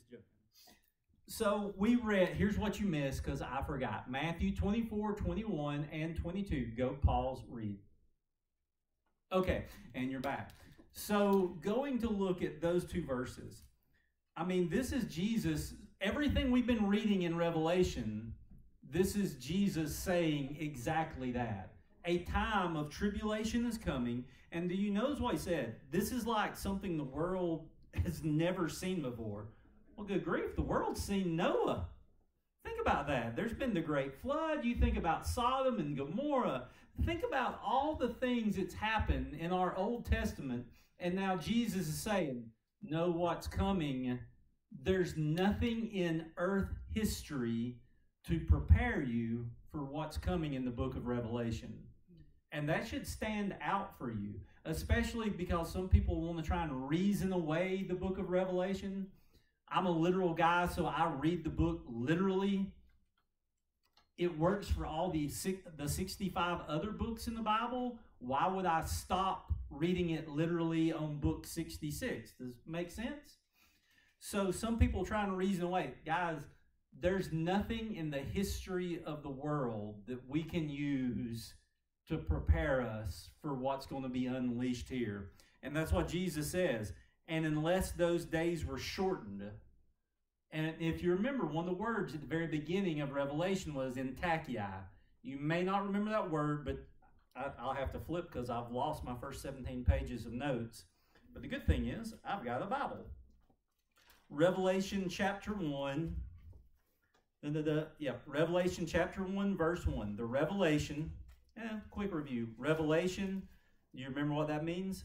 just joking. So we read, here's what you missed because I forgot Matthew 24, 21, and 22. Go pause, read. Okay, and you're back. So going to look at those two verses. I mean, this is Jesus. Everything we've been reading in Revelation, this is Jesus saying exactly that. A time of tribulation is coming. And do you notice what he said? This is like something the world has never seen before. Well, good grief, the world's seen Noah. Think about that. There's been the great flood. You think about Sodom and Gomorrah. Think about all the things that's happened in our Old Testament. And now Jesus is saying, Know what's coming. There's nothing in earth history to prepare you for what's coming in the book of Revelation. And that should stand out for you, especially because some people want to try and reason away the book of Revelation. I'm a literal guy, so I read the book literally. It works for all the the 65 other books in the Bible. Why would I stop reading it literally on book 66? Does make sense? So some people trying to reason away, guys. There's nothing in the history of the world that we can use to prepare us for what's going to be unleashed here. And that's what Jesus says. And unless those days were shortened, and if you remember, one of the words at the very beginning of Revelation was entachei. You may not remember that word, but I, will have to flip because I've lost my first 17 pages of notes. But the good thing is, I've got a Bible. Revelation chapter 1. The, the, yeah, Revelation chapter 1, verse 1. The revelation, eh, quick review. Revelation, you remember what that means?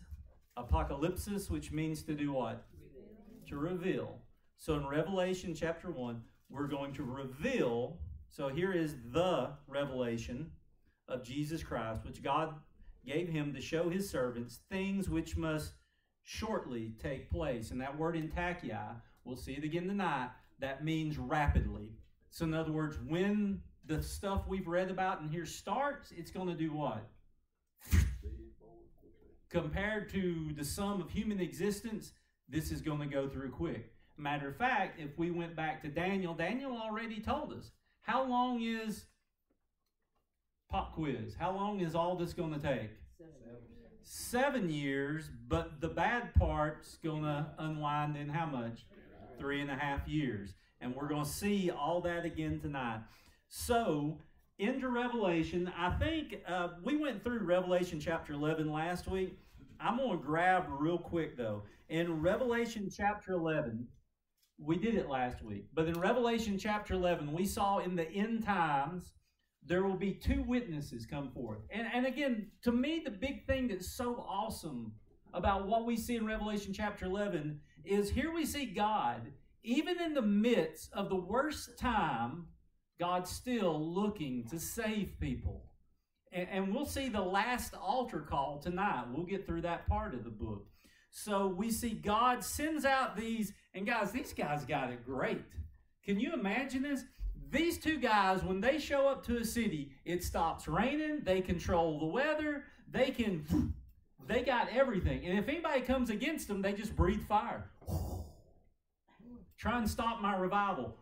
Apocalypsis, which means to do what? Reveal. To reveal. So in Revelation chapter 1, we're going to reveal. So here is the revelation of Jesus Christ, which God gave him to show his servants things which must shortly take place. And that word in entachei, we'll see it again tonight, that means rapidly. So in other words, when the stuff we've read about in here starts, it's going to do what? Compared to the sum of human existence, this is going to go through quick. Matter of fact, if we went back to Daniel, Daniel already told us how long is pop quiz? How long is all this going to take? Seven. Seven years, but the bad part's going to unwind in how much? Three and a half years. And we're going to see all that again tonight. So, into Revelation. I think uh, we went through Revelation chapter 11 last week. I'm going to grab real quick though. In Revelation chapter 11, we did it last week, but in Revelation chapter 11, we saw in the end times there will be two witnesses come forth. And, and again, to me, the big thing that's so awesome about what we see in Revelation chapter 11 is here we see God, even in the midst of the worst time, God's still looking to save people. And, and we'll see the last altar call tonight. We'll get through that part of the book. So we see God sends out these, and guys, these guys got it great. Can you imagine this? These two guys, when they show up to a city, it stops raining, they control the weather, they can, they got everything. And if anybody comes against them, they just breathe fire. Try and stop my revival.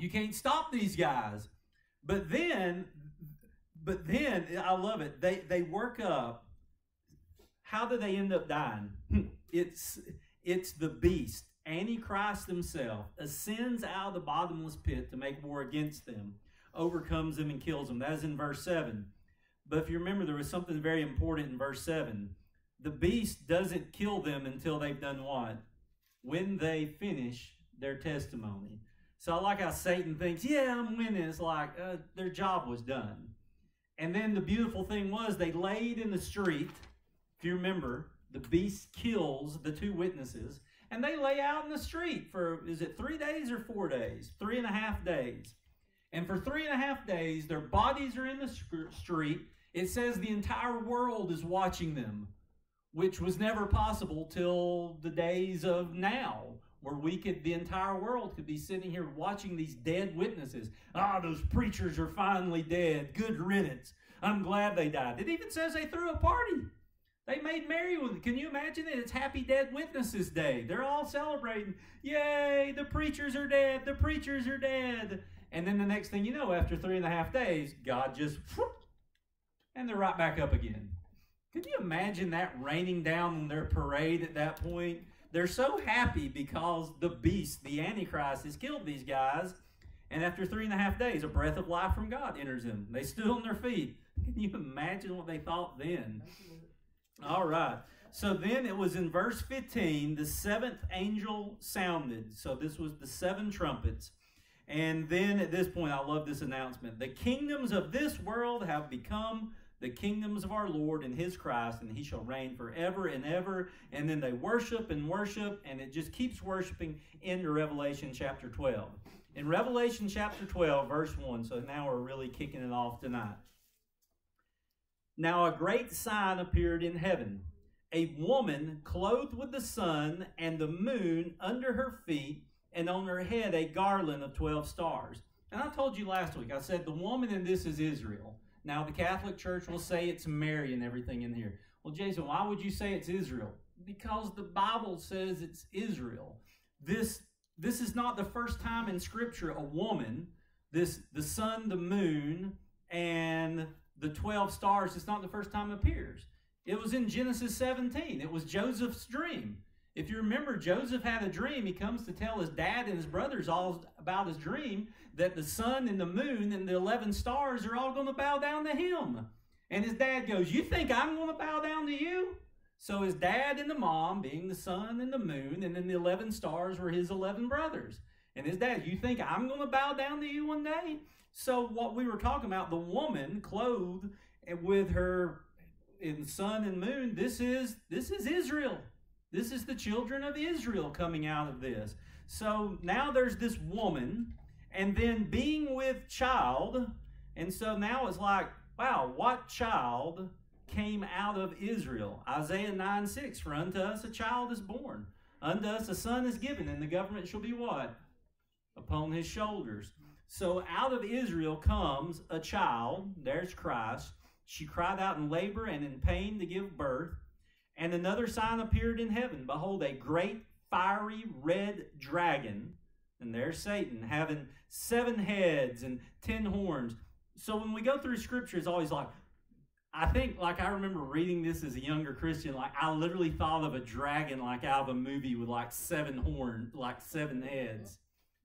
You can't stop these guys. But then, but then, I love it. They, they work up how do they end up dying? It's, it's the beast, Antichrist himself, ascends out of the bottomless pit to make war against them, overcomes them, and kills them. That is in verse 7. But if you remember, there was something very important in verse 7. The beast doesn't kill them until they've done what? When they finish their testimony. So I like how Satan thinks, yeah, I'm winning. It's like uh, their job was done. And then the beautiful thing was they laid in the street if you remember, the beast kills the two witnesses and they lay out in the street for, is it three days or four days? Three and a half days. And for three and a half days, their bodies are in the street. It says the entire world is watching them, which was never possible till the days of now, where we could, the entire world could be sitting here watching these dead witnesses. Ah, those preachers are finally dead. Good riddance. I'm glad they died. It even says they threw a party. They made merry with it. Can you imagine it? It's Happy Dead Witnesses Day. They're all celebrating. Yay, the preachers are dead. The preachers are dead. And then the next thing you know, after three and a half days, God just, whoop, and they're right back up again. Can you imagine that raining down on their parade at that point? They're so happy because the beast, the Antichrist, has killed these guys. And after three and a half days, a breath of life from God enters them. They stood on their feet. Can you imagine what they thought then? All right. So then it was in verse 15, the seventh angel sounded. So this was the seven trumpets. And then at this point, I love this announcement. The kingdoms of this world have become the kingdoms of our Lord and his Christ, and he shall reign forever and ever. And then they worship and worship, and it just keeps worshiping into Revelation chapter 12. In Revelation chapter 12, verse 1, so now we're really kicking it off tonight. Now a great sign appeared in heaven a woman clothed with the sun and the moon under her feet, and on her head a garland of 12 stars. And I told you last week, I said the woman in this is Israel. Now, the Catholic Church will say it's Mary and everything in here. Well, Jason, why would you say it's Israel? Because the Bible says it's Israel. This, this is not the first time in Scripture a woman, this the sun, the moon, and the 12 stars, it's not the first time it appears. It was in Genesis 17. It was Joseph's dream. If you remember, Joseph had a dream. He comes to tell his dad and his brothers all about his dream that the sun and the moon and the 11 stars are all going to bow down to him. And his dad goes, You think I'm going to bow down to you? So his dad and the mom, being the sun and the moon, and then the 11 stars were his 11 brothers. And his dad, You think I'm going to bow down to you one day? So, what we were talking about, the woman clothed with her in sun and moon, this is this is Israel. This is the children of Israel coming out of this. So now there's this woman, and then being with child, and so now it's like, wow, what child came out of Israel? Isaiah 9 6, for unto us a child is born, unto us a son is given, and the government shall be what? Upon his shoulders. So out of Israel comes a child, there's Christ. She cried out in labor and in pain to give birth. And another sign appeared in heaven. Behold, a great fiery red dragon, and there's Satan, having seven heads and ten horns. So when we go through scripture, it's always like, I think, like, I remember reading this as a younger Christian, like, I literally thought of a dragon, like, out of a movie with, like, seven horns, like, seven heads.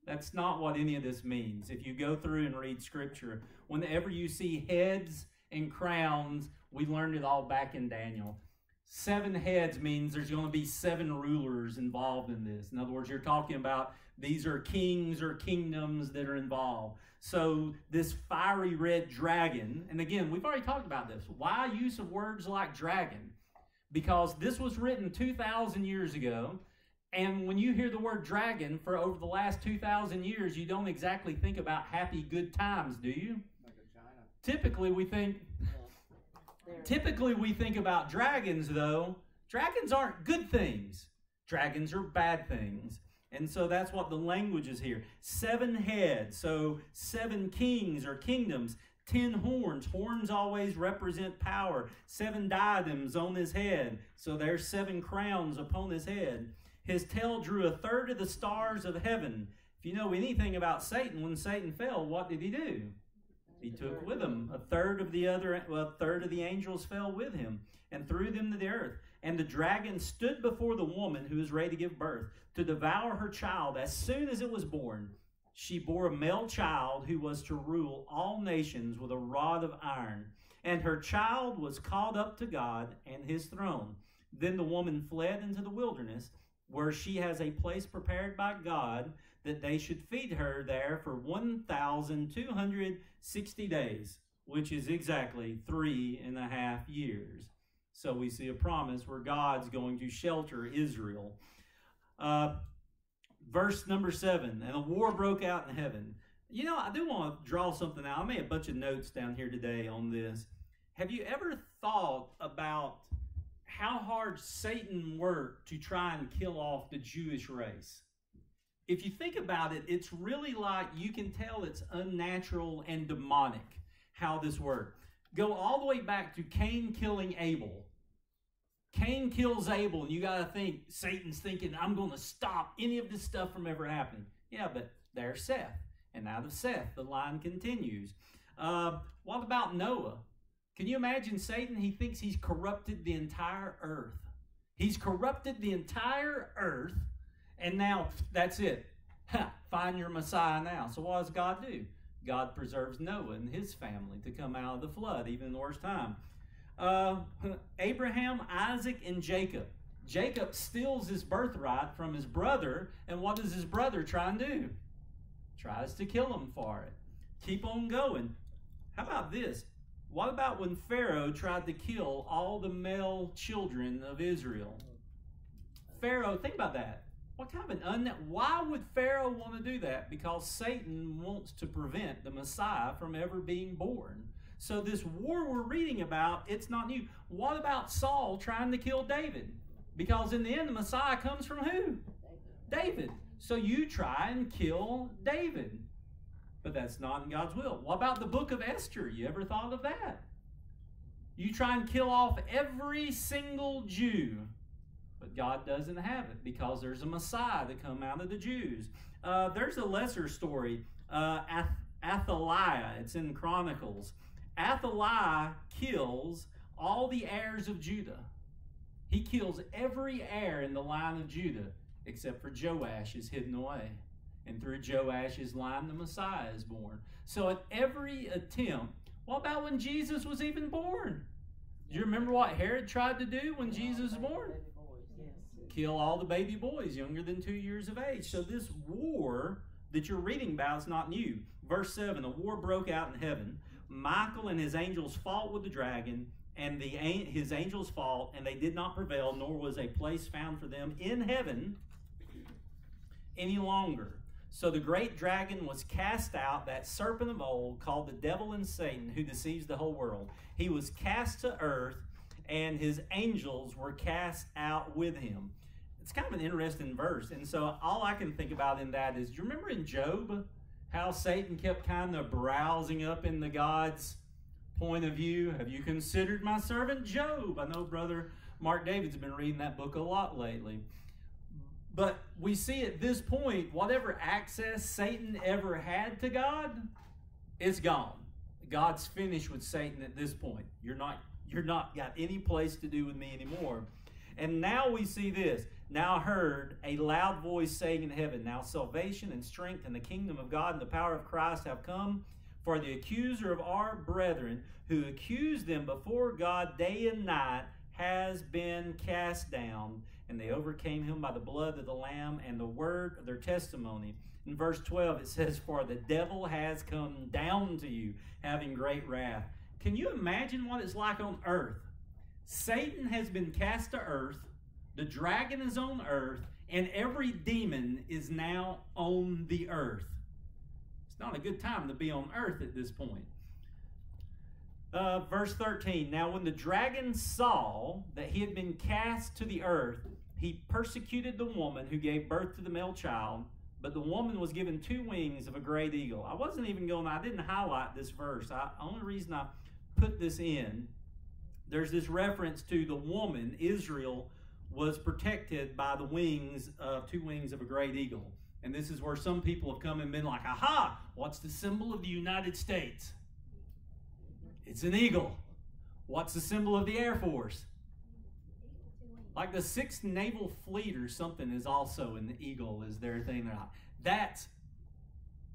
That's not what any of this means. If you go through and read scripture, whenever you see heads and crowns, we learned it all back in Daniel. Seven heads means there's going to be seven rulers involved in this. In other words, you're talking about these are kings or kingdoms that are involved. So, this fiery red dragon, and again, we've already talked about this. Why use of words like dragon? Because this was written 2,000 years ago. And when you hear the word dragon for over the last 2,000 years, you don't exactly think about happy, good times, do you? Like Typically, we think Typically, we think about dragons, though. Dragons aren't good things, dragons are bad things. And so that's what the language is here. Seven heads, so seven kings or kingdoms. Ten horns. Horns always represent power. Seven diadems on his head. So there's seven crowns upon his head. His tail drew a third of the stars of heaven. If you know anything about Satan, when Satan fell, what did he do? He took with him a third of the other well, a third of the angels fell with him and threw them to the earth. And the dragon stood before the woman who was ready to give birth to devour her child. As soon as it was born she bore a male child who was to rule all nations with a rod of iron. And her child was called up to god and his throne. Then the woman fled into the wilderness where she has a place prepared by god that they should feed her there for 1,260 days, which is exactly three and a half years. So we see a promise where God's going to shelter Israel. Uh, verse number seven, and a war broke out in heaven. You know, I do want to draw something out. I made a bunch of notes down here today on this. Have you ever thought about how hard Satan worked to try and kill off the Jewish race? If you think about it, it's really like you can tell it's unnatural and demonic how this worked. Go all the way back to Cain killing Abel. Cain kills Abel, and you got to think Satan's thinking, I'm going to stop any of this stuff from ever happening. Yeah, but there's Seth. And out of Seth, the line continues. Uh, what about Noah? Can you imagine Satan? He thinks he's corrupted the entire earth. He's corrupted the entire earth, and now that's it. Find your Messiah now. So what does God do? God preserves Noah and his family to come out of the flood, even in the worst time. Uh, Abraham, Isaac, and Jacob. Jacob steals his birthright from his brother, and what does his brother try and do? Tries to kill him for it. Keep on going. How about this? What about when Pharaoh tried to kill all the male children of Israel? Pharaoh, think about that. What kind of an un? Why would Pharaoh want to do that? Because Satan wants to prevent the Messiah from ever being born. So this war we're reading about, it's not new. What about Saul trying to kill David? Because in the end, the Messiah comes from who? David. So you try and kill David. But that's not in God's will. What about the book of Esther? You ever thought of that? You try and kill off every single Jew. God doesn't have it because there's a Messiah to come out of the Jews. Uh, there's a lesser story, uh, Ath- Athaliah. It's in Chronicles. Athaliah kills all the heirs of Judah. He kills every heir in the line of Judah except for Joash is hidden away. And through Joash's line, the Messiah is born. So at every attempt, what about when Jesus was even born? Do you remember what Herod tried to do when Jesus was born? Kill all the baby boys younger than two years of age. So this war that you're reading about is not new. Verse 7 The war broke out in heaven. Michael and his angels fought with the dragon, and the his angels fought, and they did not prevail, nor was a place found for them in heaven any longer. So the great dragon was cast out, that serpent of old, called the devil and Satan, who deceives the whole world. He was cast to earth, and his angels were cast out with him. It's kind of an interesting verse. And so all I can think about in that is, do you remember in Job how Satan kept kind of browsing up in the God's point of view? Have you considered my servant Job? I know Brother Mark David's been reading that book a lot lately. But we see at this point, whatever access Satan ever had to God, it's gone. God's finished with Satan at this point. You're not you're not got any place to do with me anymore. And now we see this. Now heard a loud voice saying in heaven, Now salvation and strength and the kingdom of God and the power of Christ have come. For the accuser of our brethren, who accused them before God day and night, has been cast down and they overcame him by the blood of the Lamb and the word of their testimony. In verse 12, it says, For the devil has come down to you, having great wrath. Can you imagine what it's like on earth? Satan has been cast to earth, the dragon is on earth, and every demon is now on the earth. It's not a good time to be on earth at this point. Uh, verse 13 Now, when the dragon saw that he had been cast to the earth, he persecuted the woman who gave birth to the male child, but the woman was given two wings of a great eagle. I wasn't even going, I didn't highlight this verse. The only reason I put this in, there's this reference to the woman, Israel, was protected by the wings of two wings of a great eagle. And this is where some people have come and been like, aha, what's the symbol of the United States? It's an eagle. What's the symbol of the Air Force? Like the Sixth Naval Fleet or something is also in the eagle, is their thing. That's,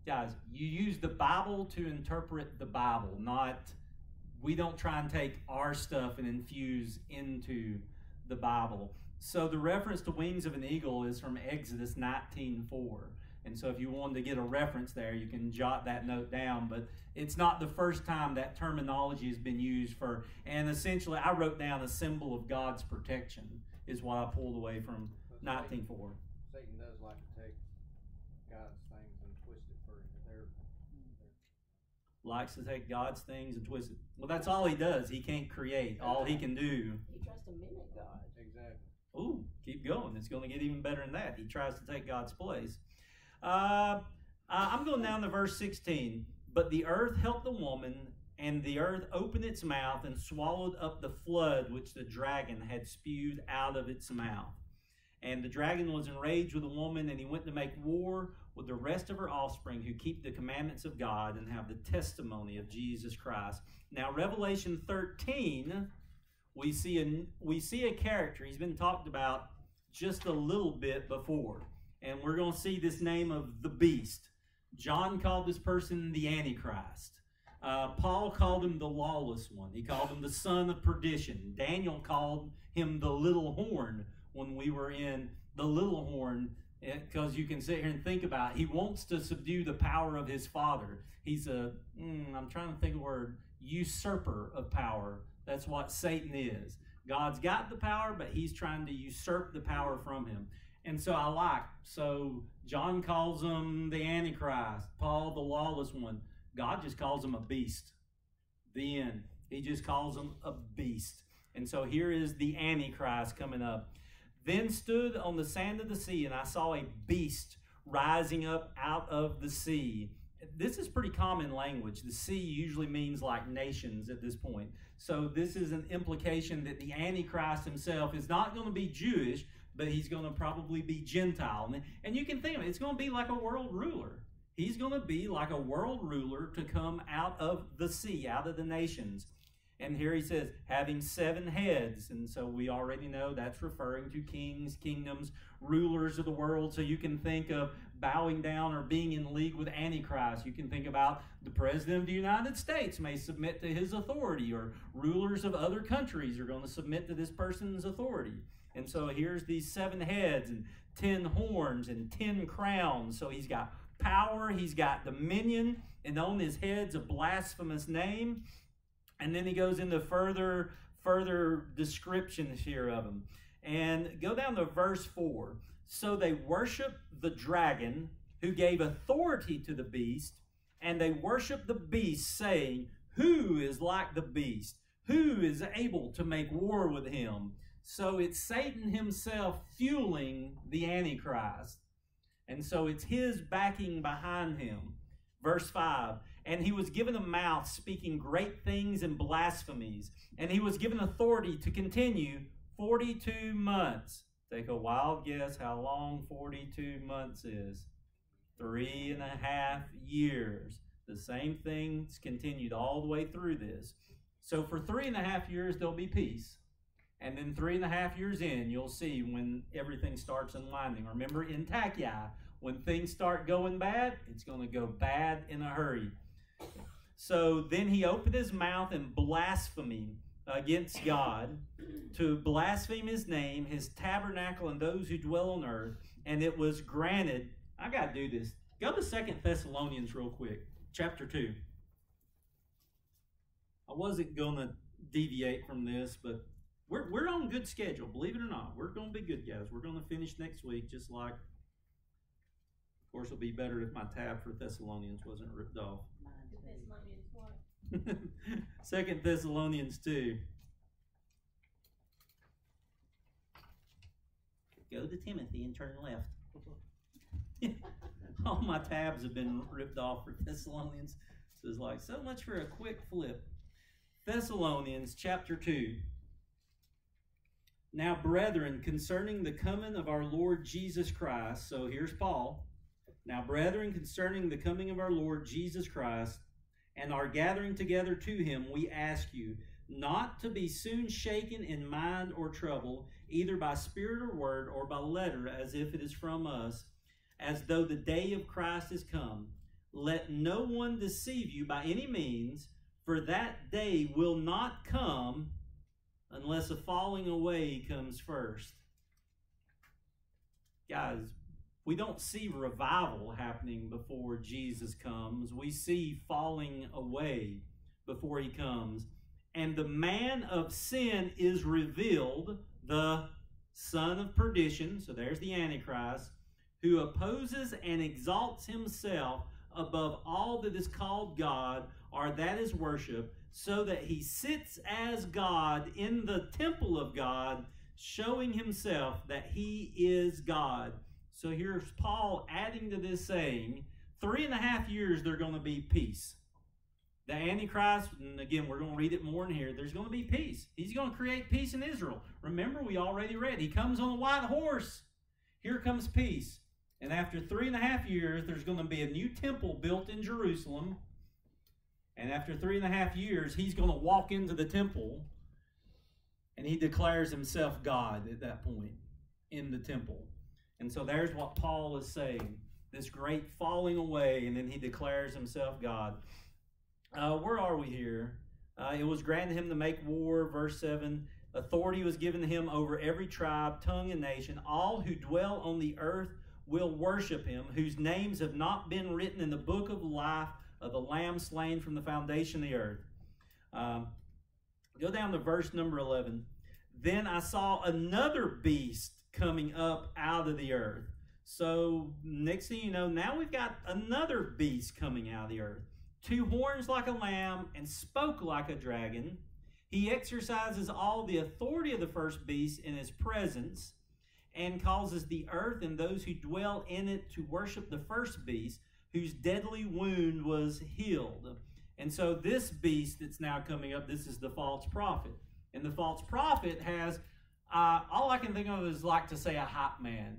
guys, you use the Bible to interpret the Bible, not, we don't try and take our stuff and infuse into the Bible. So the reference to wings of an eagle is from Exodus 19.4. And so if you wanted to get a reference there, you can jot that note down. But it's not the first time that terminology has been used for, and essentially I wrote down a symbol of God's protection is what I pulled away from 19.4. Satan does like to take God's things and twist it for their. Likes to take God's things and twist it. Well, that's all he does. He can't create. All he can do. He to mimic God. Exactly. Ooh, keep going. It's going to get even better than that. He tries to take God's place. Uh, I'm going down to verse 16. But the earth helped the woman, And the earth opened its mouth and swallowed up the flood which the dragon had spewed out of its mouth. And the dragon was enraged with the woman, and he went to make war with the rest of her offspring who keep the commandments of God and have the testimony of Jesus Christ. Now, Revelation 13, we see a, we see a character. He's been talked about just a little bit before. And we're going to see this name of the beast. John called this person the Antichrist. Uh, Paul called him the lawless one. He called him the son of perdition. Daniel called him the little horn when we were in the little horn because you can sit here and think about it. he wants to subdue the power of his father he's a am mm, trying to think of the word usurper of power that's what satan is. God's got the power but he's trying to usurp the power from him. And so i like so john calls him the antichrist paul the lawless one. God just calls him a beast. The end. He just calls him a beast. And so here is the antichrist coming up. Then stood on the sand of the sea, and I saw a beast rising up out of the sea. This is pretty common language. The sea usually means like nations at this point. So this is an implication that the Antichrist himself is not going to be Jewish, but he's going to probably be Gentile. And you can think of it, it's going to be like a world ruler. He's going to be like a world ruler to come out of the sea, out of the nations. And here he says, having seven heads. And so we already know that's referring to kings, kingdoms, rulers of the world. So you can think of bowing down or being in league with Antichrist. You can think about the President of the United States may submit to his authority, or rulers of other countries are going to submit to this person's authority. And so here's these seven heads and ten horns and ten crowns. So he's got power, he's got dominion, and on his head's a blasphemous name. And then he goes into further further descriptions here of him. And go down to verse 4. So they worship the dragon who gave authority to the beast, and they worship the beast, saying, Who is like the beast? Who is able to make war with him? So it's Satan himself fueling the Antichrist. And so it's his backing behind him. Verse 5 and he was given a mouth speaking great things and blasphemies, and he was given authority to continue 42 months. Take a wild guess how long 42 months is. Three and a half years. The same things continued all the way through this. So for three and a half years, there'll be peace. And then three and a half years in, you'll see when everything starts unwinding. Remember in tachei, when things start going bad, it's going to go bad in a hurry. So then he opened his mouth in blasphemy against God to blaspheme his name, his tabernacle, and those who dwell on earth. And it was granted. I got to do this. Go to Second Thessalonians real quick, chapter 2. I wasn't going to deviate from this, but we're, we're on good schedule, believe it or not. We're going to be good, guys. We're going to finish next week, just like, of course, it'll be better if my tab for Thessalonians wasn't ripped off. Second Thessalonians 2. Go to Timothy and turn left. All my tabs have been ripped off for Thessalonians. So it's like so much for a quick flip. Thessalonians chapter 2. Now, brethren, concerning the coming of our Lord Jesus Christ, so here's Paul. Now, brethren, concerning the coming of our Lord Jesus Christ, and are gathering together to him, we ask you not to be soon shaken in mind or trouble, either by spirit or word, or by letter, as if it is from us, as though the day of Christ is come. Let no one deceive you by any means, for that day will not come unless a falling away comes first. Guys, we don't see revival happening before Jesus comes. We see falling away before he comes. And the man of sin is revealed, the son of perdition, so there's the Antichrist, who opposes and exalts himself above all that is called God or that is worship, so that he sits as God in the temple of God, showing himself that he is God. So here's Paul adding to this saying, three and a half years they're going to be peace. The Antichrist, and again, we're going to read it more in here. There's going to be peace. He's going to create peace in Israel. Remember, we already read. He comes on a white horse. Here comes peace. And after three and a half years, there's going to be a new temple built in Jerusalem. And after three and a half years, he's going to walk into the temple and he declares himself God at that point in the temple. And so there's what Paul is saying this great falling away, and then he declares himself God. Uh, where are we here? Uh, it was granted him to make war, verse 7. Authority was given to him over every tribe, tongue, and nation. All who dwell on the earth will worship him, whose names have not been written in the book of life of the Lamb slain from the foundation of the earth. Um, go down to verse number 11. Then I saw another beast coming up out of the earth. So, next thing you know, now we've got another beast coming out of the earth. Two horns like a lamb and spoke like a dragon. He exercises all the authority of the first beast in his presence and causes the earth and those who dwell in it to worship the first beast, whose deadly wound was healed. And so, this beast that's now coming up, this is the false prophet. And the false prophet has, uh, all I can think of is like to say a hot man.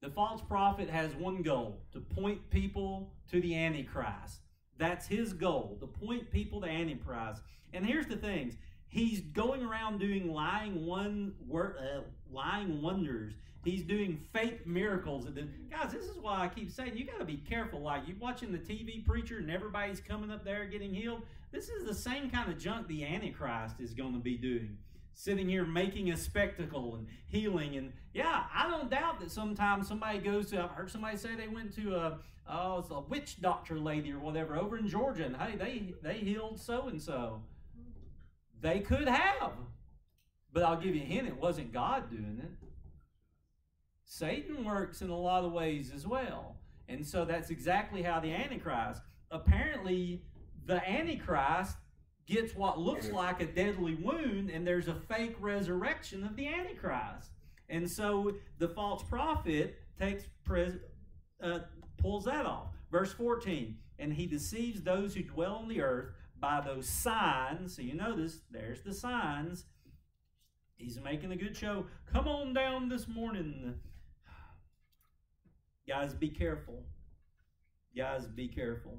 The false prophet has one goal to point people to the Antichrist. That's his goal, to point people to Antichrist. And here's the things he's going around doing lying one uh, lying wonders. He's doing fake miracles. And then, Guys, this is why I keep saying you got to be careful. Like you watching the TV preacher and everybody's coming up there getting healed. This is the same kind of junk the Antichrist is going to be doing. Sitting here making a spectacle and healing. And yeah, I don't doubt that sometimes somebody goes to, I've heard somebody say they went to a, oh, it's a witch doctor lady or whatever over in Georgia and hey, they, they healed so and so. They could have. But I'll give you a hint, it wasn't God doing it. Satan works in a lot of ways as well. And so that's exactly how the Antichrist. Apparently, the Antichrist gets what looks like a deadly wound, and there's a fake resurrection of the Antichrist. And so the false prophet takes uh, pulls that off. Verse 14, and he deceives those who dwell on the earth by those signs. So you notice there's the signs. He's making a good show. Come on down this morning. Guys, be careful. Guys, be careful.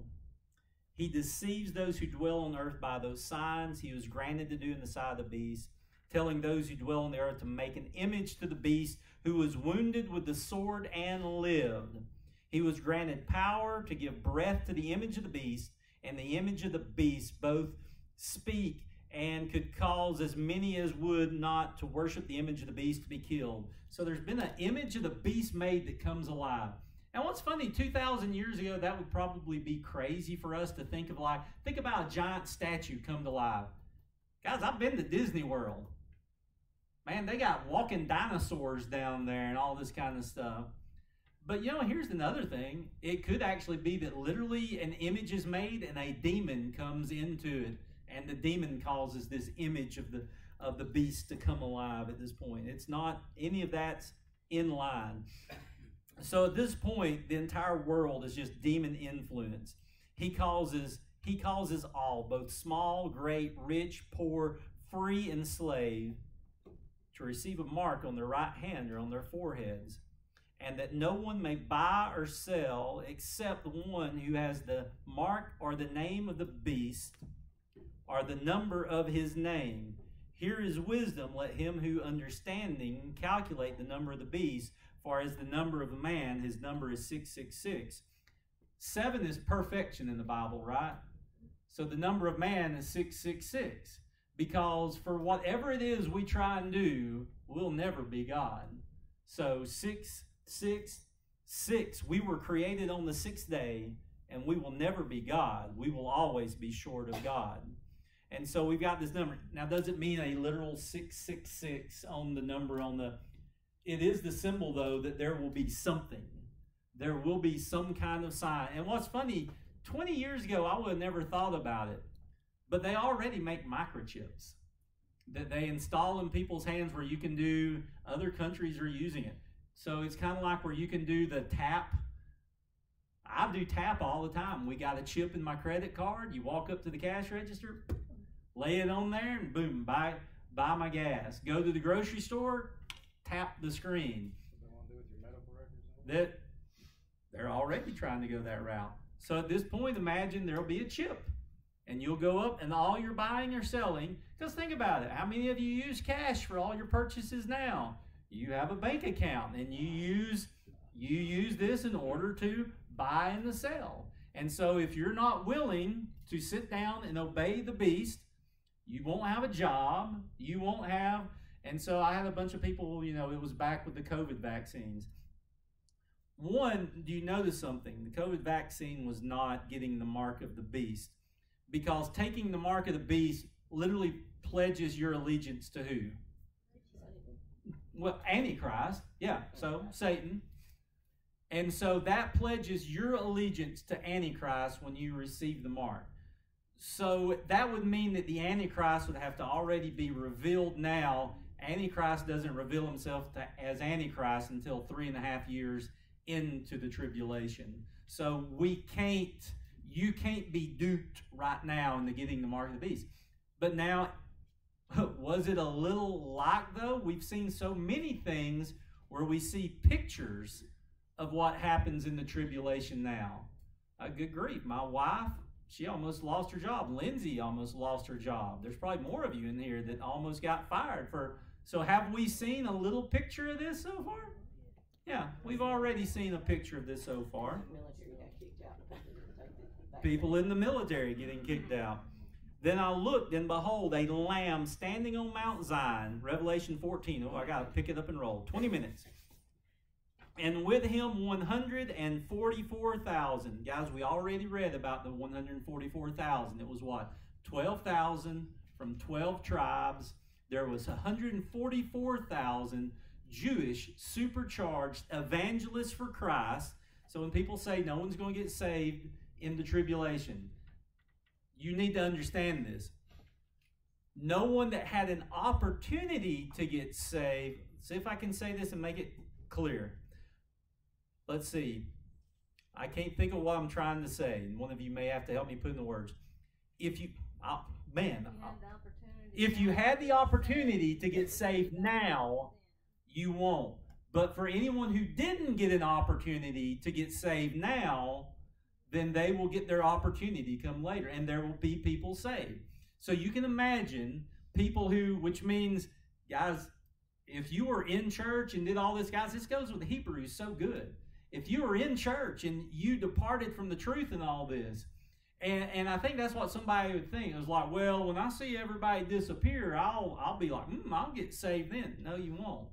He deceives those who dwell on earth by those signs he was granted to do in the sight of the beast, telling those who dwell on the earth to make an image to the beast who was wounded with the sword and lived. He was granted power to give breath to the image of the beast, and the image of the beast both speak and could cause as many as would not to worship the image of the beast to be killed. So there's been an image of the beast made that comes alive. And what's funny, 2,000 years ago, that would probably be crazy for us to think of like, think about a giant statue come to life. Guys, I've been to Disney World. Man, they got walking dinosaurs down there and all this kind of stuff. But you know, here's another thing. It could actually be that literally an image is made and a demon comes into it, and the demon causes this image of the of the beast to come alive at this point. It's not any of that's in line. So at this point, the entire world is just demon influence. He causes he causes all, both small, great, rich, poor, free, and slave, to receive a mark on their right hand or on their foreheads, and that no one may buy or sell except the one who has the mark or the name of the beast or the number of his name. Here is wisdom. Let him who understanding calculate the number of the beast far as the number of a man, his number is 666. Seven is perfection in the Bible, right? So the number of man is 666. Because for whatever it is we try and do, we'll never be God. So six, six, six. We were created on the sixth day, and we will never be God. We will always be short of God. And so we've got this number. Now, does it mean a literal 666 on the number on the it is the symbol, though, that there will be something. There will be some kind of sign. And what's funny, 20 years ago, I would have never thought about it. But they already make microchips that they install in people's hands where you can do, other countries are using it. So it's kind of like where you can do the tap. I do tap all the time. We got a chip in my credit card. You walk up to the cash register, lay it on there, and boom, buy buy my gas. Go to the grocery store, tap the screen. What they wanna do with your medical records? and all? That they're already trying to go that route. So at this point, imagine there'll be a chip, and you'll go up, and all you're buying or selling. Because think about it: how many of you use cash for all your purchases now? You have a bank account, and you use you use this in order to buy and to sell. And so, if you're not willing to sit down and obey the beast, you won't have a job. You won't have. And so, I had a bunch of people. You know, it was back with the COVID vaccines. One, do you notice something? The COVID vaccine was not getting the mark of the beast because taking the mark of the beast literally pledges your allegiance to who? Well, Antichrist. Yeah, so Satan. And so that pledges your allegiance to Antichrist when you receive the mark. So that would mean that the Antichrist would have to already be revealed now. Antichrist doesn't reveal himself to, as Antichrist until three and a half years into the tribulation. So we can't, you can't be duped right now into getting the mark of the beast. But now, was it a little like though? We've seen so many things where we see pictures of what happens in the tribulation now. Uh, good grief, my wife, she almost lost her job. Lindsay almost lost her job. There's probably more of you in here that almost got fired for. So have we seen a little picture of this so far? Yeah, we've already seen a picture of this so far. People in the military getting kicked out. Then I looked, and behold, a lamb standing on Mount Zion. Revelation 14. Oh, I got to pick it up and roll. 20 minutes. And with him 144,000. Guys, we already read about the 144,000. It was what? 12,000 from 12 tribes. There was 144,000 Jewish supercharged evangelists for Christ. So when people say no one's going to get saved in the tribulation, you need to understand this. No one that had an opportunity to get saved, see if I can say this and make it clear. Let's see. I can't think of what I'm trying to say, and one of you may have to help me put in the words. If you, uh, man, if you had the opportunity to get saved now, you won't. But for anyone who didn't get an opportunity to get saved now, then they will get their opportunity come later, and there will be people saved. So you can imagine people who, which means, guys, if you were in church and did all this, guys, this goes with the Hebrews so good. If you were in church and you departed from the truth and all this, and, and I think that's what somebody would think. It was like, well, when I see everybody disappear, I'll I'll be like, hmm, I'll get saved then. No, you won't.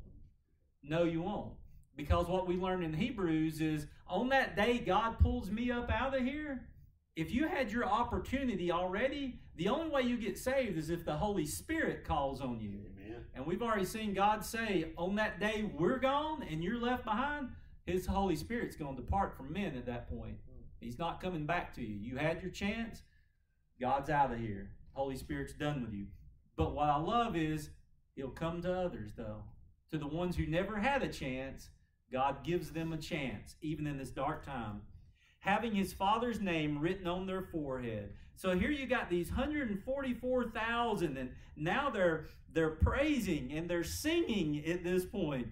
No, you won't. Because what we learn in Hebrews is on that day God pulls me up out of here. If you had your opportunity already, the only way you get saved is if the Holy Spirit calls on you. Amen. And we've already seen God say, on that day we're gone and you're left behind, His Holy Spirit's going to depart from men at that point. He's not coming back to you. You had your chance, God's out of here. Holy Spirit's done with you. But what I love is, He'll come to others, though. To the ones who never had a chance, God gives them a chance, even in this dark time. Having his father's name written on their forehead. So here you got these 144,000, and now they're they're praising and they're singing at this point.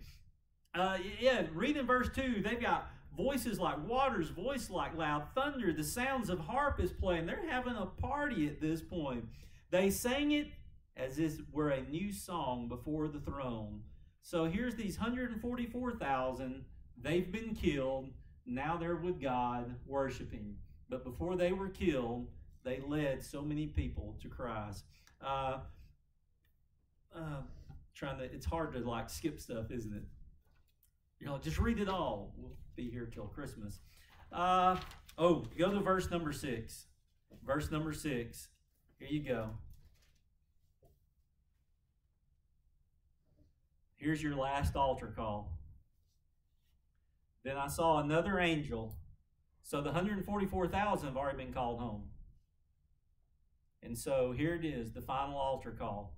Uh, yeah, read in verse 2, they've got voices like waters, voice like loud thunder, the sounds of harp is playing. They're having a party at this point. They sang it as if were a new song before the throne. So here's these 144,000. They've been killed. Now they're with God worshiping. But before they were killed, they led so many people to Christ. Uh, uh, trying to, it's hard to like skip stuff, isn't it? You know, just read it all. We'll be here till Christmas. Uh, oh, go to verse number six. Verse number six. Here you go. Here's your last altar call. Then I saw another angel. So the 144,000 have already been called home. And so here it is, the final altar call.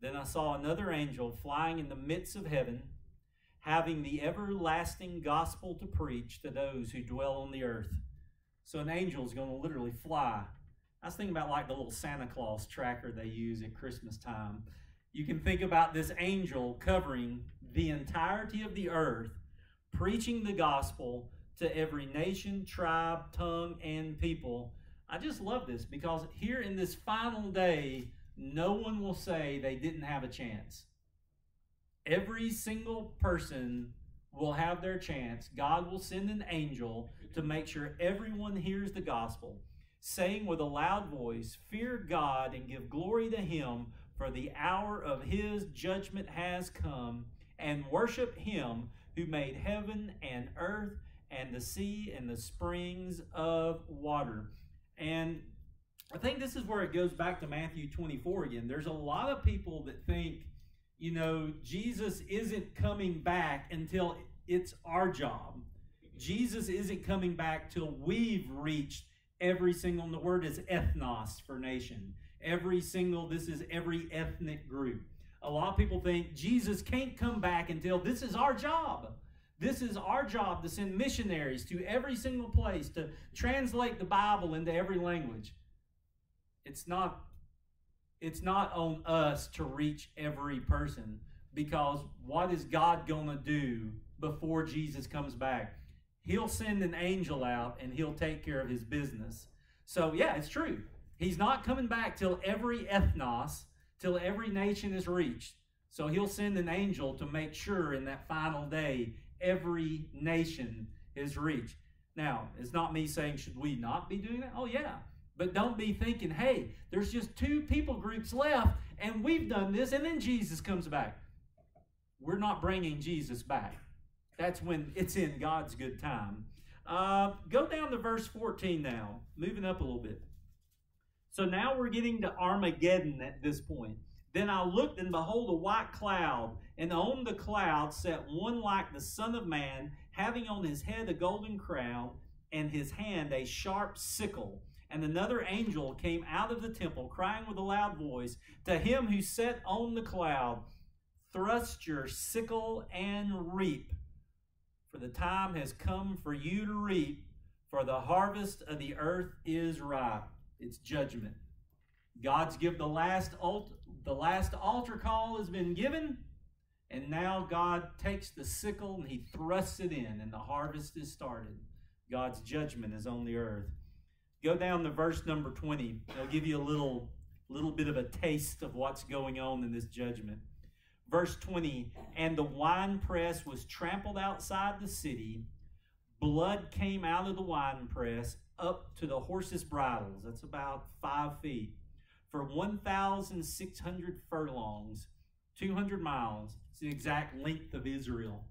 Then I saw another angel flying in the midst of heaven, having the everlasting gospel to preach to those who dwell on the earth, So an angel is going to literally fly. I was thinking about like the little Santa Claus tracker they use at Christmas time. You can think about this angel covering the entirety of the earth, preaching the gospel to every nation, tribe, tongue, and people. I just love this because here in this final day, no one will say they didn't have a chance. Every single person will have their chance. God will send an angel to make sure everyone hears the gospel, saying with a loud voice, Fear God and give glory to Him, for the hour of His judgment has come, and worship Him who made heaven and earth and the sea and the springs of water. And I think this is where it goes back to Matthew 24 again. There's a lot of people that think, you know, Jesus isn't coming back until it's our job. Jesus isn't coming back till we've reached every single, the word is ethnos for nation. Every single, this is every ethnic group. A lot of people think Jesus can't come back until this is our job. This is our job to send missionaries to every single place to translate the Bible into every language. It's not it's not on us to reach every person because what is God going to do before Jesus comes back? He'll send an angel out and he'll take care of his business. So, yeah, it's true. He's not coming back till every ethnos, till every nation is reached. So, he'll send an angel to make sure in that final day every nation is reached. Now, it's not me saying, should we not be doing that? Oh, yeah. But don't be thinking, hey, there's just two people groups left and we've done this and then Jesus comes back. We're not bringing Jesus back. That's when it's in God's good time. Uh, go down to verse 14 now, moving up a little bit. So now we're getting to Armageddon at this point. Then I looked, and behold, a white cloud, and on the cloud sat one like the Son of Man, having on his head a golden crown, and his hand a sharp sickle. And another angel came out of the temple, crying with a loud voice to him who sat on the cloud, Thrust your sickle and reap, for the time has come for you to reap, for the harvest of the earth is ripe. It's judgment. God's give the last alt, the last altar call has been given, and now God takes the sickle and he thrusts it in, and the harvest is started. God's judgment is on the earth. Go down to verse number 20. I'll give you a little, little bit of a taste of what's going on in this judgment. Verse 20 And the winepress was trampled outside the city. Blood came out of the winepress up to the horses' bridles. That's about five feet. For 1,600 furlongs, 200 miles. It's the exact length of Israel.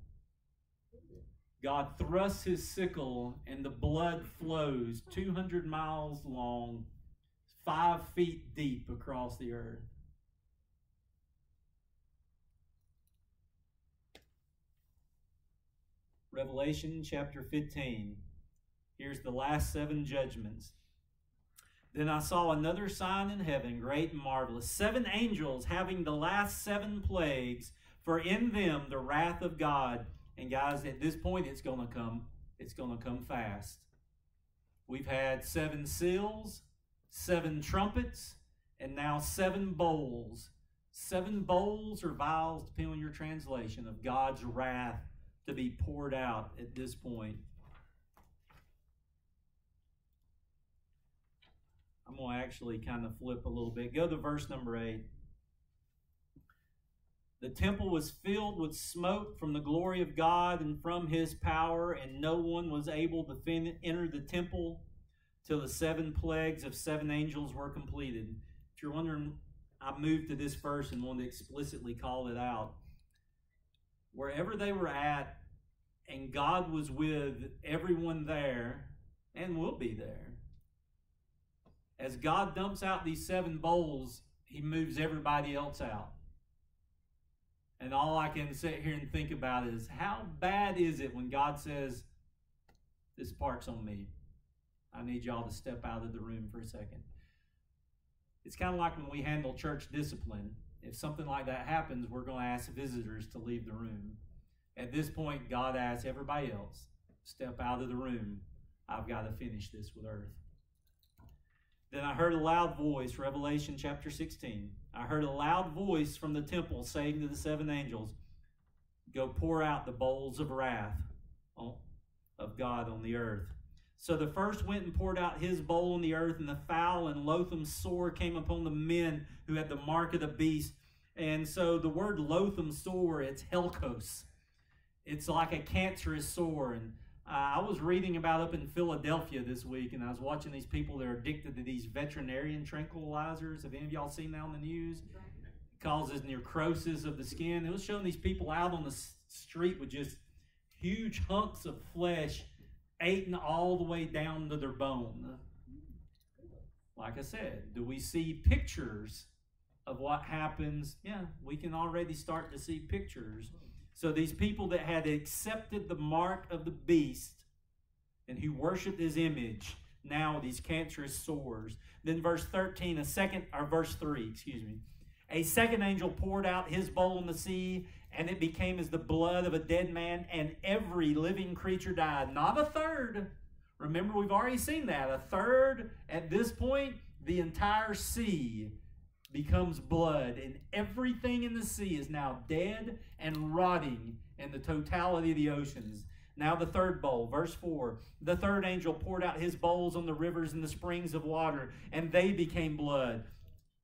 God thrusts his sickle, and the blood flows 200 miles long, five feet deep across the earth. Revelation chapter 15. Here's the last seven judgments. Then I saw another sign in heaven, great and marvelous, seven angels having the last seven plagues, for in them the wrath of God and guys, at this point, it's going to come. It's going to come fast. We've had seven seals, seven trumpets, and now seven bowls. Seven bowls or vials, depending on your translation, of God's wrath to be poured out at this point. I'm going to actually kind of flip a little bit. Go to verse number 8. The temple was filled with smoke from the glory of God and from his power, and no one was able to enter the temple till the seven plagues of seven angels were completed. If you're wondering, I moved to this verse and wanted to explicitly call it out. Wherever they were at, and God was with everyone there, and will be there. As God dumps out these seven bowls, he moves everybody else out. And all I can sit here and think about is how bad is it when God says, This part's on me. I need y'all to step out of the room for a second. It's kind of like when we handle church discipline. If something like that happens, we're going to ask visitors to leave the room. At this point, God asks everybody else, step out of the room. I've got to finish this with earth. Then I heard a loud voice, Revelation chapter 16. I heard a loud voice from the temple saying to the seven angels, Go pour out the bowls of wrath of God on the earth. So the first went and poured out his bowl on the earth, and the foul and loathsome sore came upon the men who had the mark of the beast. And so the word loathsome sore, it's helkos. It's like a cancerous sore. And Uh, I was reading about up in Philadelphia this week, and I was watching these people that are addicted to these veterinarian tranquilizers. Have any of y'all seen that on the news? It causes necrosis of the skin. It was showing these people out on the street with just huge hunks of flesh eaten all the way down to their bone. Like I said, do we see pictures of what happens? Yeah, we can already start to see pictures. So these people that had accepted the mark of the beast and who worshiped his image, now these cancerous sores. Then verse 13, a second, or verse 3, excuse me. A second angel poured out his bowl in the sea, and it became as the blood of a dead man, and every living creature died. Not a third. Remember, we've already seen that. A third, at this point, the entire sea becomes blood, and everything in the sea is now dead and rotting in the totality of the oceans. Now, the third bowl, verse 4 the third angel poured out his bowls on the rivers and the springs of water, and they became blood.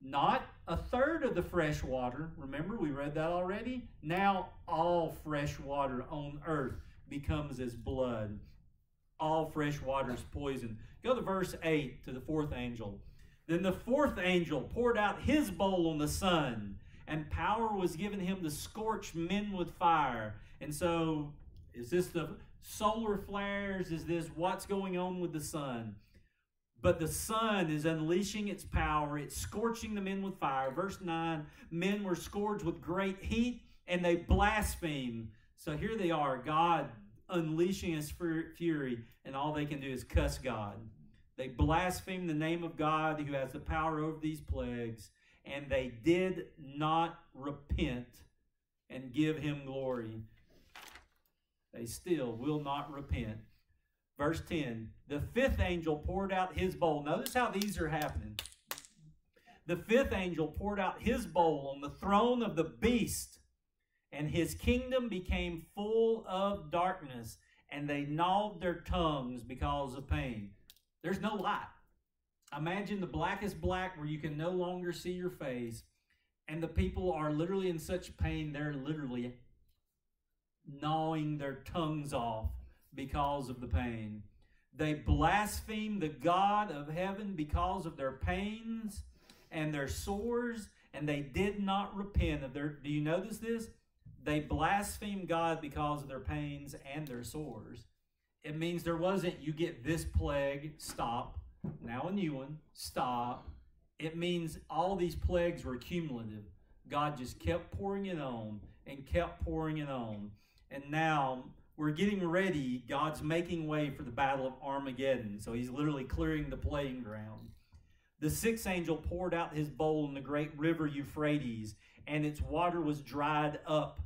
Not a third of the fresh water. Remember, we read that already. Now, all fresh water on earth becomes as blood. All fresh water is poison. Go to verse 8 to the fourth angel. Then the fourth angel poured out his bowl on the sun, and power was given him to scorch men with fire. And so, is this the solar flares? Is this what's going on with the sun? But the sun is unleashing its power. It's scorching the men with fire. Verse 9 men were scourged with great heat and they blaspheme. So here they are, God unleashing his fury, and all they can do is cuss God. They blaspheme the name of God who has the power over these plagues, and they did not repent and give him glory. They still will not repent. Verse 10 The fifth angel poured out his bowl. Notice how these are happening. The fifth angel poured out his bowl on the throne of the beast, and his kingdom became full of darkness, and they gnawed their tongues because of pain. There's no light. Imagine the blackest black where you can no longer see your face, and the people are literally in such pain, they're literally gnawing their tongues off because of the pain. They blaspheme the God of heaven because of their pains and their sores, and they did not repent of their. Do you notice this? They blaspheme God because of their pains and their sores. It means there wasn't, you get this plague, stop. Now a new one, stop. It means all these plagues were cumulative. God just kept pouring it on and kept pouring it on. And now we're getting ready. God's making way for the battle of Armageddon. So he's literally clearing the playing ground. The sixth angel poured out his bowl in the great river Euphrates, and its water was dried up,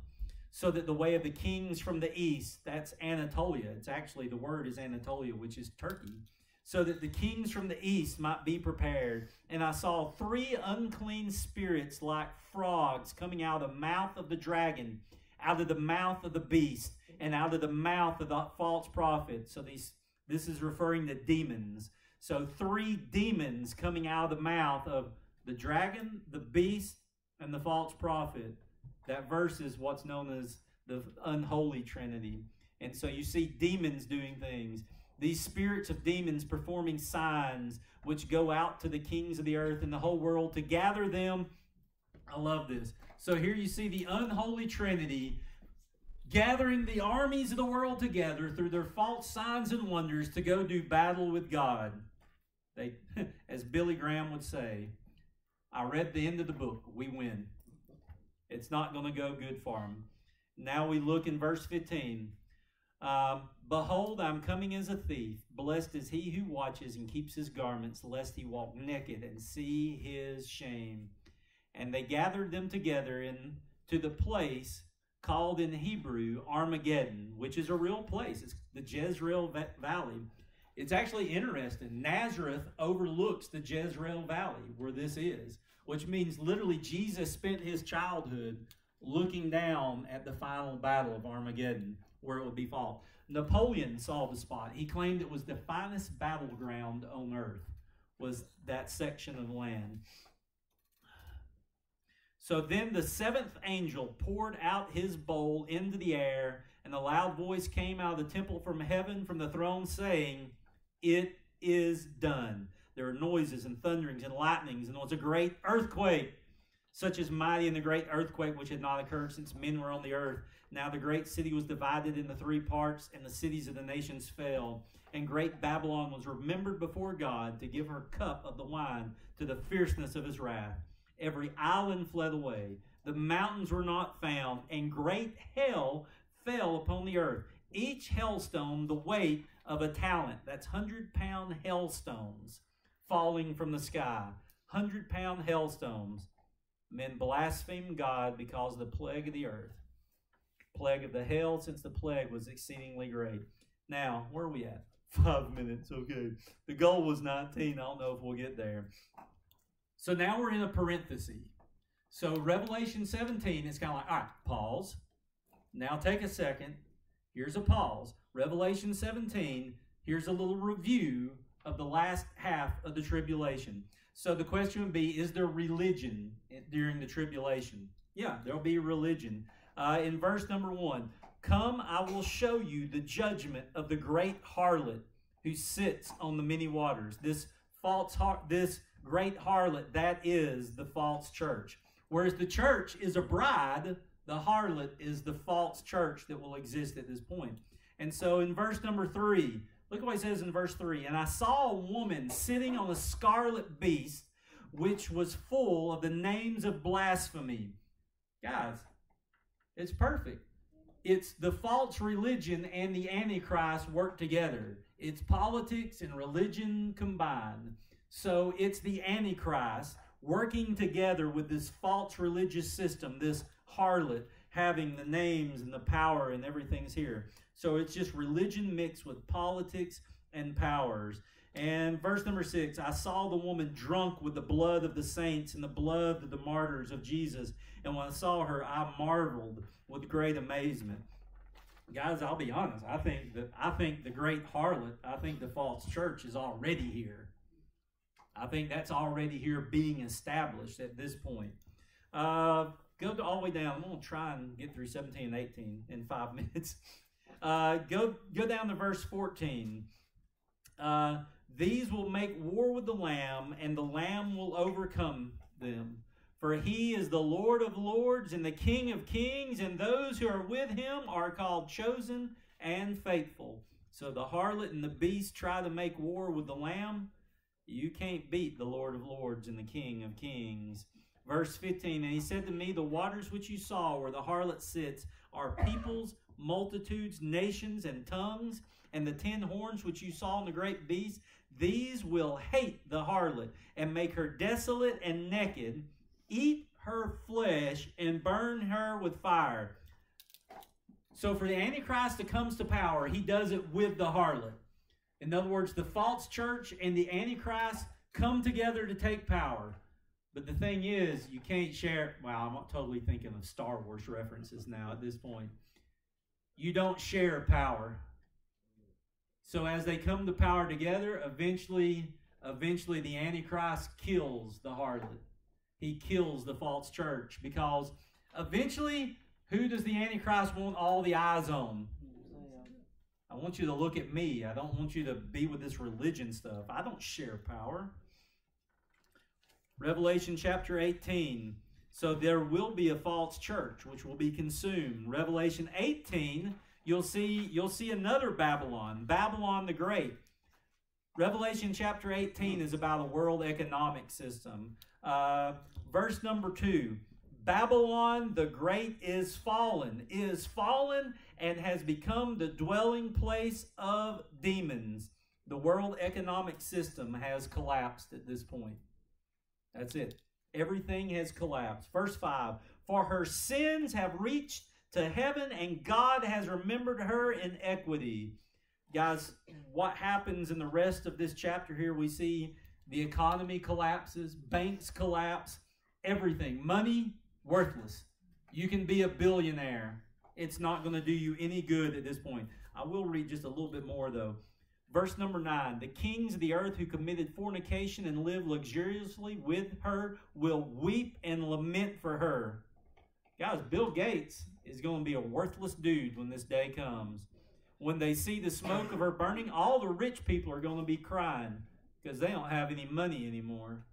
so that the way of the kings from the east, that's Anatolia. It's actually, the word is Anatolia, which is Turkey. So that the kings from the east might be prepared. And I saw three unclean spirits like frogs coming out of the mouth of the dragon, out of the mouth of the beast and out of the mouth of the false prophet. So these this is referring to demons. So three demons coming out of the mouth of the dragon, the beast, and the false prophet. That verse is what's known as the unholy trinity. And so you see demons doing things. These spirits of demons performing signs which go out to the kings of the earth and the whole world to gather them. I love this. So here you see the unholy trinity gathering the armies of the world together through their false signs and wonders to go do battle with God. They, as Billy Graham would say, I read the end of the book. We win. It's not going to go good for them. Now we look in verse 15. Um, Behold, I'm coming as a thief. Blessed is he who watches and keeps his garments, lest he walk naked and see his shame. And they gathered them together into the place called in Hebrew Armageddon, which is a real place. It's the Jezreel Valley. It's actually interesting. Nazareth overlooks the Jezreel Valley where this is, which means literally Jesus spent his childhood looking down at the final battle of Armageddon where it would be fought. Napoleon saw the spot. He claimed it was the finest battleground on earth was that section of land. So then the seventh angel poured out his bowl into the air, and a loud voice came out of the temple from heaven from the throne saying, It is done. There were noises and thunderings and lightnings, and there was a great earthquake, such as mighty in the great earthquake which had not occurred since men were on the earth. Now the great city was divided into three parts, and the cities of the nations fell. And great Babylon was remembered before God to give her cup of the wine to the fierceness of his wrath. Every island fled away, the mountains were not found, and great hail fell upon the earth. Each hailstone the weight of a talent. That's hundred pound hailstones falling from the sky. Hundred pound hailstones. Men blaspheme God because of the plague of the earth plague of the hail, since the plague was exceedingly great. Now, where are we at? Five minutes, okay. The goal was 19. I don't know if we'll get there. So now we're in a parenthesis. So Revelation 17 is kind of like, all right, pause. Now take a second. Here's a pause. Revelation 17, here's a little review of the last half of the tribulation. So the question would be, is there religion during the tribulation? Yeah, there'll be religion uh, in verse number one Come, I will show you the judgment of the great harlot who sits on the many waters. This false har- this great harlot, that is the false church. Whereas the church is a bride, the harlot is the false church that will exist at this point. And so in verse number three, look what he says in verse three. And I saw a woman sitting on a scarlet beast, which was full of the names of blasphemy. Guys, it's perfect. It's the false religion and the Antichrist work together. It's politics and religion combined. So it's the Antichrist working together with this false religious system, this harlot, having the names and the power and everything's here. So it's just religion mixed with politics and powers. And verse number six I saw the woman drunk with the blood of the saints and the blood of the martyrs of Jesus. And when I saw her, I marveled with great amazement. Guys, I'll be honest. I think that I think the great harlot, I think the false church is already here. I think that's already here being established at this point. Uh, go all the way down. I'm going to try and get through 17 and 18 in five minutes. Uh, go, go down to verse 14. Uh, these will make war with the Lamb, and the Lamb will overcome them. For he is the Lord of lords and the King of kings, and those who are with him are called chosen and faithful. So the harlot and the beast try to make war with the Lamb. You can't beat the Lord of lords and the King of kings. Verse 15 And he said to me, The waters which you saw where the harlot sits are peoples, multitudes, nations, and tongues. And the ten horns which you saw in the great beast, these will hate the harlot and make her desolate and naked, eat her flesh, and burn her with fire. So, for the Antichrist that comes to power, he does it with the harlot. In other words, the false church and the Antichrist come together to take power. But the thing is, you can't share. Well, I'm totally thinking of Star Wars references now at this point. You don't share power. So as they come to power together, eventually, eventually the Antichrist kills the harlot. He kills the false church because eventually, who does the Antichrist want all the eyes on? I want you to look at me. I don't want you to be with this religion stuff. I don't share power. Revelation chapter 18. So there will be a false church which will be consumed. Revelation 18 you'll see you'll see another Babylon, Babylon the Great. Revelation chapter 18 is about a world economic system. Uh, verse number 2 Babylon the Great is fallen, is fallen, and has become the dwelling place of demons. The world economic system has collapsed at this point. That's it. Everything has collapsed. Verse 5 For her sins have reached to heaven, and God has remembered her in equity. Guys, what happens in the rest of this chapter here, we see the economy collapses, banks collapse, everything. Money, worthless. You can be a billionaire. It's not going to do you any good at this point. I will read just a little bit more, though. Verse number nine The kings of the earth who committed fornication and lived luxuriously with her will weep and lament for her. Guys, Bill Gates is going to be a worthless dude when this day comes. When they see the smoke of her burning, all the rich people are going to be crying because they don't have any money anymore.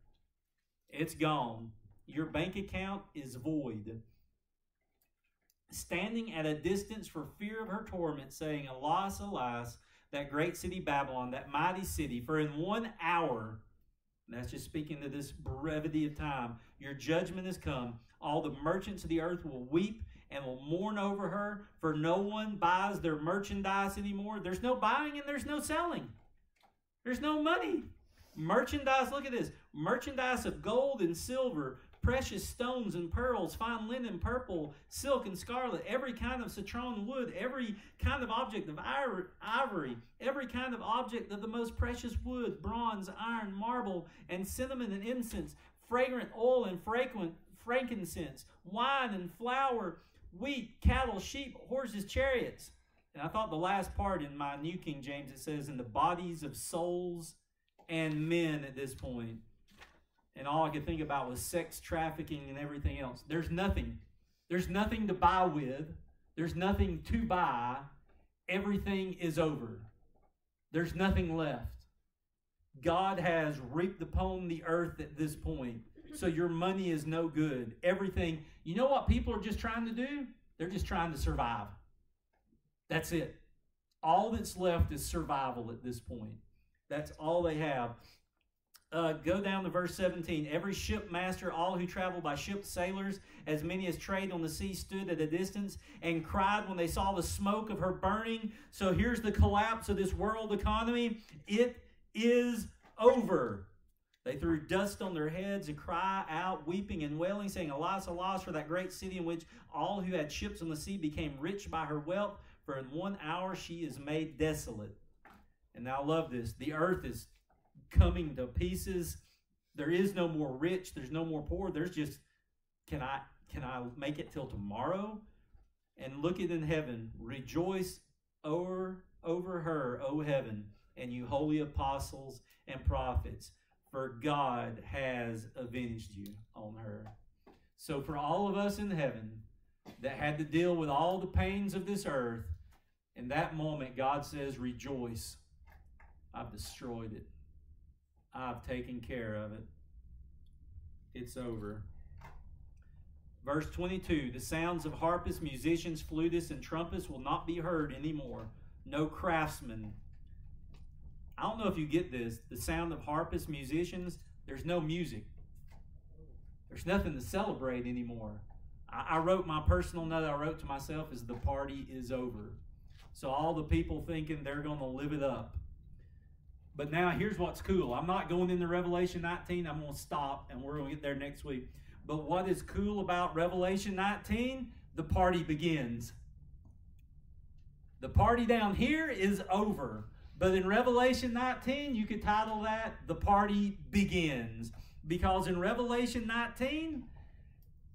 It's gone. Your bank account is void. Standing at a distance for fear of her torment, saying, Alas, alas, that great city Babylon, that mighty city, for in one hour, that's just speaking to this brevity of time, your judgment has come. All the merchants of the earth will weep and will mourn over her, for no one buys their merchandise anymore. There's no buying and there's no selling. There's no money. Merchandise, look at this merchandise of gold and silver, precious stones and pearls, fine linen, purple, silk and scarlet, every kind of citron wood, every kind of object of ivory, every kind of object of the most precious wood, bronze, iron, marble, and cinnamon and incense, fragrant oil and fragrant frankincense, wine and flour, wheat, cattle, sheep, horses, chariots. And I thought the last part in my New King James it says, in the bodies of souls and men at this point and all I could think about was sex trafficking and everything else. There's nothing. There's nothing to buy with. There's nothing to buy. Everything is over. There's nothing left. God has reaped upon the earth at this point. So your money is no good. Everything, you know what people are just trying to do? They're just trying to survive. That's it. All that's left is survival at this point. That's all they have. Uh, go down to verse 17. Every shipmaster, all who traveled by ship, sailors, as many as trade on the sea, stood at a distance and cried when they saw the smoke of her burning. So here's the collapse of this world economy. It is over. They threw dust on their heads and cry out, weeping and wailing, saying, Alas, alas, for that great city in which all who had ships on the sea became rich by her wealth, for in one hour she is made desolate. And now, I love this. The earth is coming to pieces. There is no more rich. There's no more poor. There's just, can I can I make it till tomorrow? And look it in heaven. Rejoice over over her, O heaven, and you holy apostles and prophets, for God has avenged you on her. So for all of us in heaven that had to deal with all the pains of this earth, in that moment God says, Rejoice. I've destroyed it. I've taken care of it. It's over. Verse 22 The sounds of harpists, musicians, flutists, and trumpets will not be heard anymore. No craftsmen. I don't know if you get this. The sound of harpists, musicians, there's no music. There's nothing to celebrate anymore. I, I wrote my personal note I wrote to myself is the party is over. So all the people thinking they're going to live it up. But now here's what's cool. I'm not going into Revelation 19. I'm going to stop and we're going to get there next week. But what is cool about Revelation 19? The party begins. The party down here is over. But in Revelation 19, you could title that The Party Begins. Because in Revelation 19,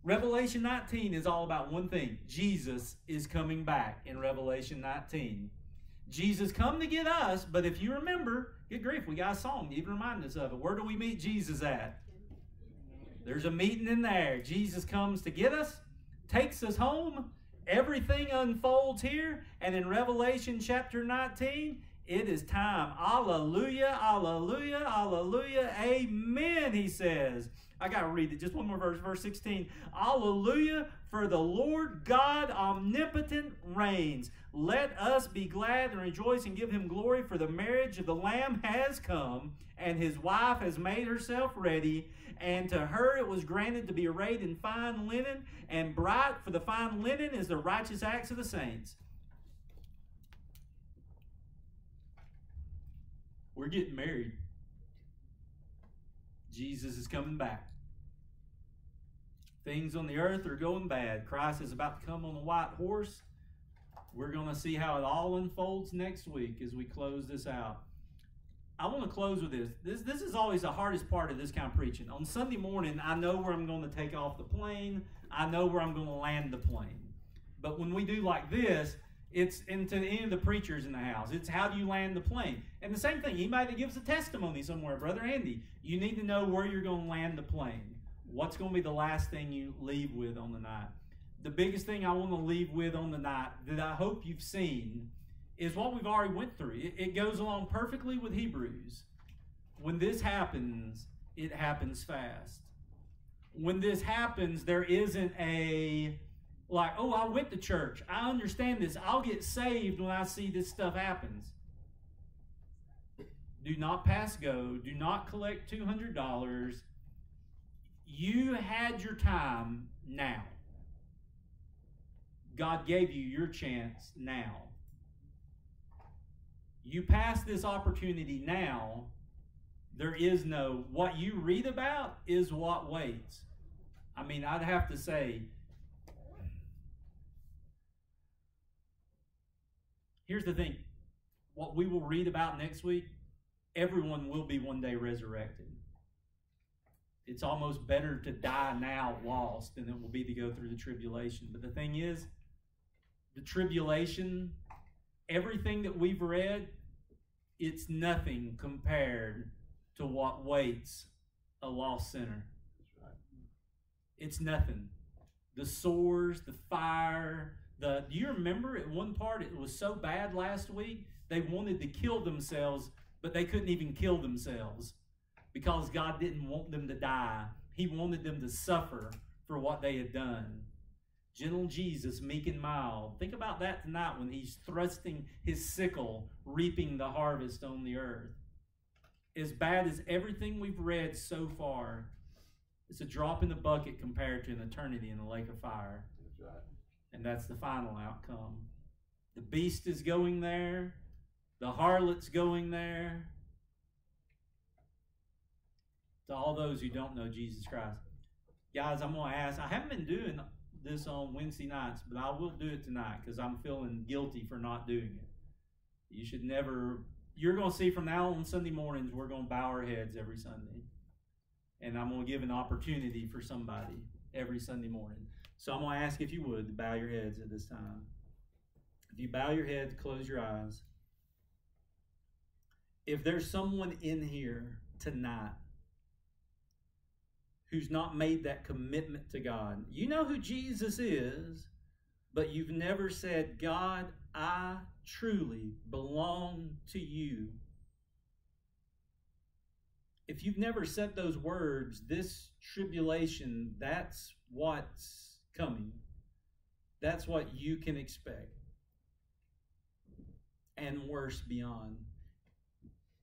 Revelation 19 is all about one thing Jesus is coming back in Revelation 19. Jesus come to get us, but if you remember, good grief, we got a song even remind us of it. Where do we meet Jesus at? There's a meeting in there. Jesus comes to get us, takes us home. Everything unfolds here. And in Revelation chapter 19, it is time. Alleluia, alleluia, alleluia, amen, he says. I got to read it. Just one more verse, verse 16. Alleluia, for the Lord God omnipotent reigns. Let us be glad and rejoice and give him glory, for the marriage of the Lamb has come, and his wife has made herself ready. And to her it was granted to be arrayed in fine linen and bright, for the fine linen is the righteous acts of the saints. We're getting married. Jesus is coming back. Things on the earth are going bad. Christ is about to come on a white horse. We're going to see how it all unfolds next week as we close this out. I want to close with this. This this is always the hardest part of this kind of preaching. On Sunday morning, I know where I'm going to take off the plane. I know where I'm going to land the plane. But when we do like this, it's into any of the preachers in the house. It's how do you land the plane? And the same thing, anybody that gives a testimony somewhere, Brother Andy, you need to know where you're going to land the plane. What's going to be the last thing you leave with on the night? The biggest thing I want to leave with on the night that I hope you've seen is what we've already went through. It, goes along perfectly with Hebrews. When this happens, it happens fast. When this happens, there isn't a like, oh, I went to church. I understand this. I'll get saved when I see this stuff happens. Do not pass go. Do not collect $200. You had your time now. God gave you your chance now. You pass this opportunity now. There is no, what you read about is what waits. I mean, I'd have to say, here's the thing what we will read about next week, everyone will be one day resurrected. It's almost better to die now lost than it will be to go through the tribulation. But the thing is, the tribulation, everything that we've read, it's nothing compared to what waits a lost sinner. It's nothing. The sores, the fire, the do you remember at one part it was so bad last week they wanted to kill themselves, but they couldn't even kill themselves because God didn't want them to die. He wanted them to suffer for what they had done. Gentle Jesus, meek and mild. Think about that tonight when he's thrusting his sickle, reaping the harvest on the earth. As bad as everything we've read so far, it's a drop in the bucket compared to an eternity in the lake of fire. That's right. And that's the final outcome. The beast is going there, the harlot's going there. To all those who don't know Jesus Christ. Guys, I'm going to ask, I haven't been doing this on Wednesday nights, but I will do it tonight because I'm feeling guilty for not doing it. You should never, you're going to see from now on Sunday mornings, we're going to bow our heads every Sunday. And I'm going to give an opportunity for somebody every Sunday morning. So I'm going to ask if you would bow your heads at this time. If you bow your heads, close your eyes. If there's someone in here tonight who's not made that commitment to God, you know who Jesus is, but you've never said, God, I truly belong to you. If you've never said those words, this tribulation, that's what's coming. That's what you can expect. And worse beyond.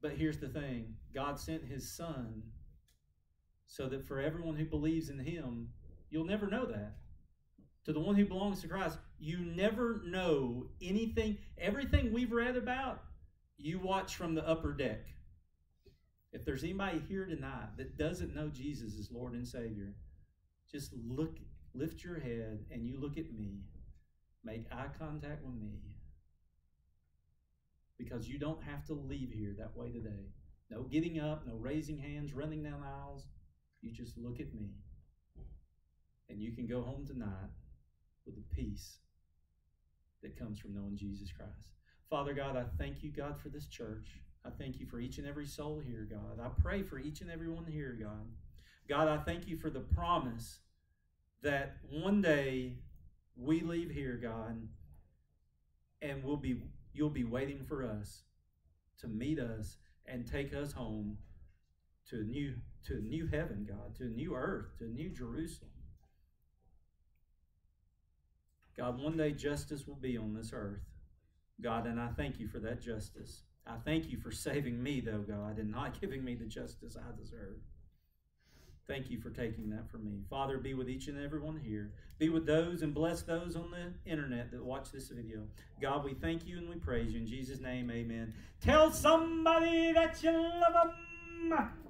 But here's the thing God sent his son so that for everyone who believes in him, you'll never know that. To the one who belongs to Christ, you never know anything, everything we've read about, you watch from the upper deck. If there's anybody here tonight that doesn't know Jesus as Lord and Savior, just look, lift your head and you look at me. Make eye contact with me. Because you don't have to leave here that way today. No getting up, no raising hands, running down aisles. You just look at me. And you can go home tonight with the peace that comes from knowing Jesus Christ. Father God, I thank you, God, for this church. I thank you for each and every soul here, God. I pray for each and every one here, God. God, I thank you for the promise that one day we leave here, God, and we'll be you'll be waiting for us to meet us and take us home to a new to a new heaven, God, to a new earth, to a new Jerusalem. God, one day justice will be on this earth. God, and I thank you for that justice. I thank you for saving me, though, God, and not giving me the justice I deserve. Thank you for taking that from me. Father, be with each and every one here. Be with those and bless those on the internet that watch this video. God, we thank you and we praise you. In Jesus' name, amen. Tell somebody that you love them.